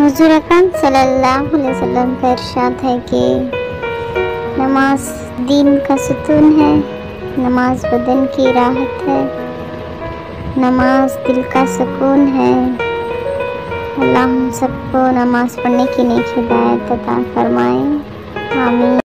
हजूर अकरम सल्लल्लाहु अलैहि वसल्लम का इरशाद है कि नमाज़ दीन का सुतून है, नमाज़ बदन की राहत है, नमाज़ दिल का सुकून है। अल्लाह हम सबको नमाज़ पढ़ने की नेक हिदायत अता फरमाए।